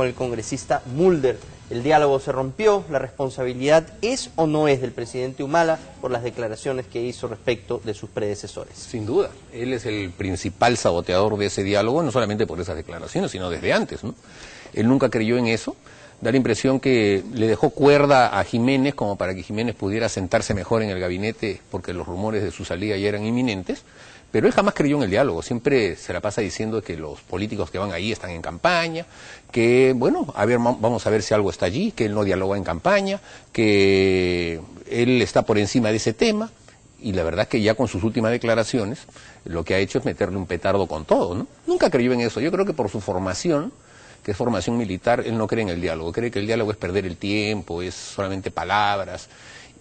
con el congresista Mulder. El diálogo se rompió, la responsabilidad es o no es del presidente Humala por las declaraciones que hizo respecto de sus predecesores. Sin duda, él es el principal saboteador de ese diálogo, no solamente por esas declaraciones, sino desde antes. Él nunca creyó en eso, da la impresión que le dejó cuerda a Jiménez como para que Jiménez pudiera sentarse mejor en el gabinete porque los rumores de su salida ya eran inminentes. Pero él jamás creyó en el diálogo, siempre se la pasa diciendo que los políticos que van ahí están en campaña, que, bueno, a ver, vamos a ver si algo está allí, que él no dialoga en campaña, que él está por encima de ese tema, y la verdad que ya con sus últimas declaraciones lo que ha hecho es meterle un petardo con todo, ¿no? Nunca creyó en eso, yo creo que por su formación, que es formación militar, él no cree en el diálogo, cree que el diálogo es perder el tiempo, es solamente palabras,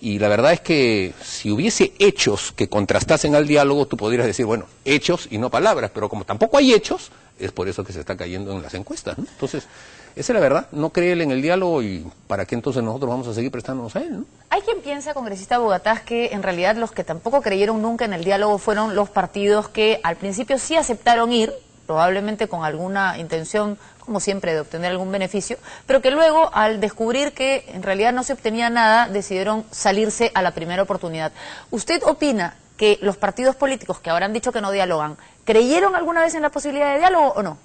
y la verdad es que si hubiese hechos que contrastasen al diálogo, tú podrías decir, bueno, hechos y no palabras, pero como tampoco hay hechos, es por eso que se está cayendo en las encuestas. Entonces, esa es la verdad, no cree él en el diálogo y para qué entonces nosotros vamos a seguir prestándonos a él. ¿no? Hay quien piensa, congresista Bogatás, que en realidad los que tampoco creyeron nunca en el diálogo fueron los partidos que al principio sí aceptaron ir, probablemente con alguna intención como siempre, de obtener algún beneficio, pero que luego, al descubrir que en realidad no se obtenía nada, decidieron salirse a la primera oportunidad. ¿Usted opina que los partidos políticos que ahora han dicho que no dialogan, ¿creyeron alguna vez en la posibilidad de diálogo o no?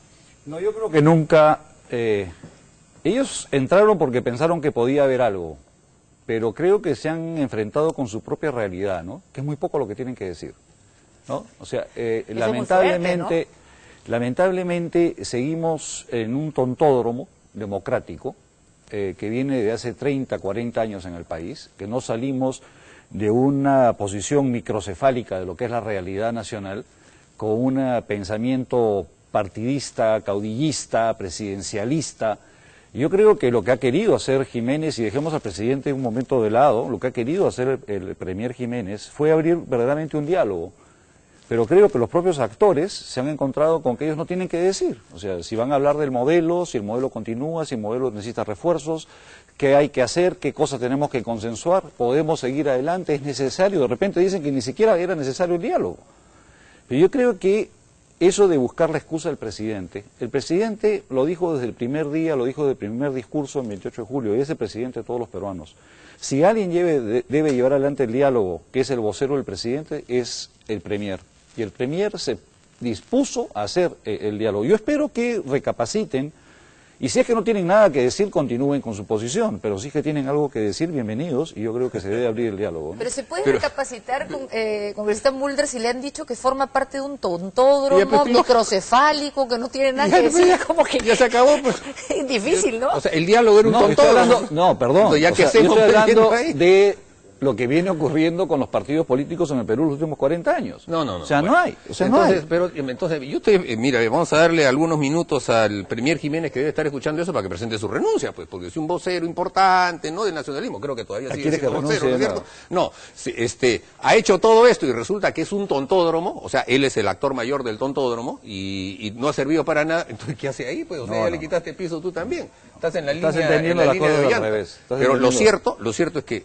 No, yo creo que nunca... Eh, ellos entraron porque pensaron que podía haber algo, pero creo que se han enfrentado con su propia realidad, ¿no? Que es muy poco lo que tienen que decir, ¿no? O sea, eh, lamentablemente... Lamentablemente seguimos en un tontódromo democrático eh, que viene de hace 30, 40 años en el país, que no salimos de una posición microcefálica de lo que es la realidad nacional, con un pensamiento partidista, caudillista, presidencialista. Yo creo que lo que ha querido hacer Jiménez, y dejemos al presidente un momento de lado, lo que ha querido hacer el, el premier Jiménez fue abrir verdaderamente un diálogo pero creo que los propios actores se han encontrado con que ellos no tienen que decir. O sea, si van a hablar del modelo, si el modelo continúa, si el modelo necesita refuerzos, qué hay que hacer, qué cosas tenemos que consensuar, podemos seguir adelante, es necesario. De repente dicen que ni siquiera era necesario el diálogo. Pero yo creo que eso de buscar la excusa del presidente, el presidente lo dijo desde el primer día, lo dijo desde el primer discurso el 28 de julio, y es el presidente de todos los peruanos. Si alguien debe llevar adelante el diálogo, que es el vocero del presidente, es el premier y el Premier se dispuso a hacer eh, el diálogo. Yo espero que recapaciten y si es que no tienen nada que decir, continúen con su posición, pero si es que tienen algo que decir, bienvenidos, y yo creo que se debe abrir el diálogo. Pero se puede recapacitar con eh, congresista Mulder si le han dicho que forma parte de un tontódromo microcefálico, que no tiene nada que decir, ya, como que... Ya se acabó, pues. Es difícil, ¿no? O sea, el diálogo era un tontódromo. no, perdón. ya que yo estoy hablando de lo que viene ocurriendo con los partidos políticos en el Perú los últimos 40 años. No, no, no. O sea, no hay. O sea, no hay. Pero, entonces, yo estoy, eh, mira, vamos a darle algunos minutos al Premier Jiménez que debe estar escuchando eso para que presente su renuncia, pues, porque es un vocero importante, no del nacionalismo, creo que todavía sigue siendo vocero, ¿no es cierto? No, este, ha hecho todo esto y resulta que es un tontódromo, o sea, él es el actor mayor del tontódromo y, no ha servido para nada, entonces, ¿qué hace ahí? Pues, o sea, ya le quitaste piso tú también. Estás en la línea, en la, línea de revés. Pero lo cierto, lo cierto es que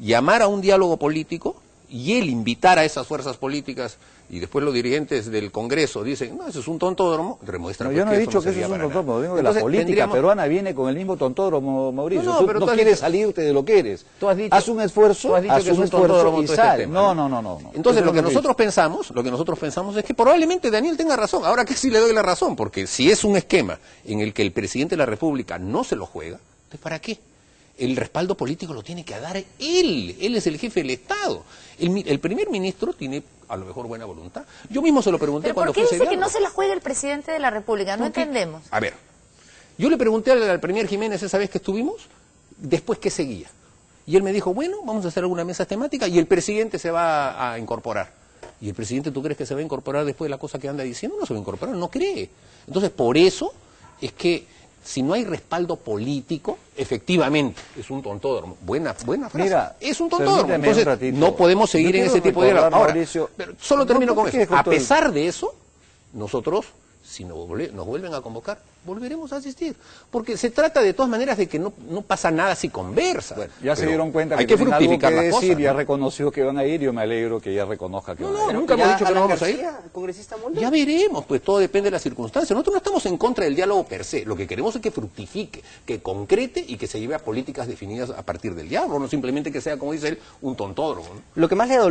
llamar a un diálogo político y él invitar a esas fuerzas políticas y después los dirigentes del Congreso dicen, no, eso es un tontódromo, demuestran no, yo no he dicho que eso es un tontódromo, digo que la política peruana viene con el mismo tontódromo, Mauricio. No, no, pero tú, no quieres salirte de lo que eres. Tú has dicho, haz un esfuerzo, haz que un, esfuerzo y sal. no, no, no, no, Entonces lo que nosotros pensamos, lo que nosotros pensamos es que probablemente Daniel tenga razón. Ahora que sí le doy la razón, porque si es un esquema en el que el presidente de la República no se lo juega, ¿para qué? El respaldo político lo tiene que dar él, él es el jefe del Estado. El, primer ministro tiene a lo mejor buena voluntad. Yo mismo se lo pregunté cuando ¿Por qué dice que no se la juega el presidente de la República? No entendemos. A ver, yo le pregunté al, al premier Jiménez esa vez que estuvimos, después qué seguía. Y él me dijo, bueno, vamos a hacer alguna mesa temática y el presidente se va a incorporar. ¿Y el presidente tú crees que se va a incorporar después de la cosa que anda diciendo? No se va a incorporar, no cree. Entonces, por eso es que si no hay respaldo político, efectivamente, es un tontódromo. Buena, buena frase. Mira, es un tontódromo. Entonces, no podemos seguir en ese tipo de... Ahora, pero solo termino con eso. A pesar de eso, nosotros si nos, vuelven a convocar, volveremos a asistir. Porque se trata de todas maneras de que no, no pasa nada si conversa. Bueno, ya se dieron cuenta hay que, que tienen algo fructificar que las decir, cosas. ya ¿no? reconoció que van a ir, yo me alegro que ya reconozca que No, van no, a ir. nunca ¿Ya hemos dicho que no vamos a ir. Congresista? Ya veremos, pues todo depende de las circunstancias. Nosotros no estamos en contra del diálogo per se. Lo que queremos es que fructifique, que concrete y que se lleve a políticas definidas a partir del diálogo, no simplemente que sea, como dice él, un tontódromo. ¿no? Lo que más le ha dolido